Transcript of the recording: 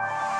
Bye.